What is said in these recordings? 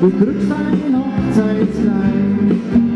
Du drückst ein Hochzeitskleid und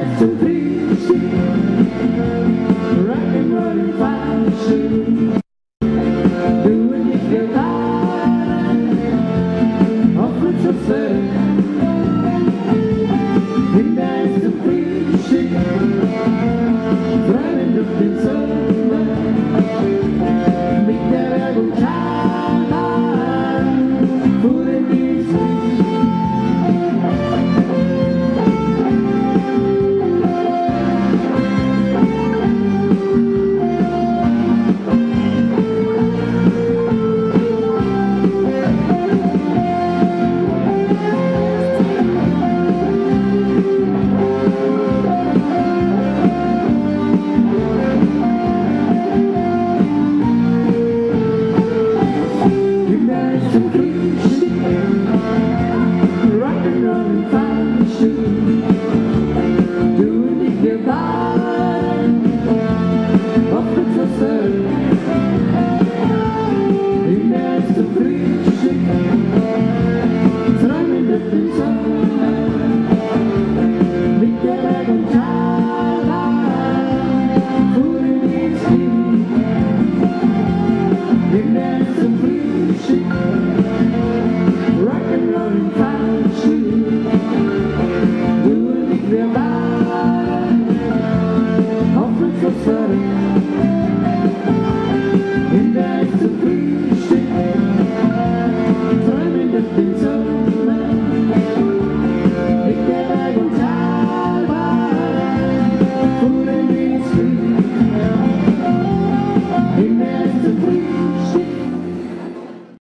Thank you.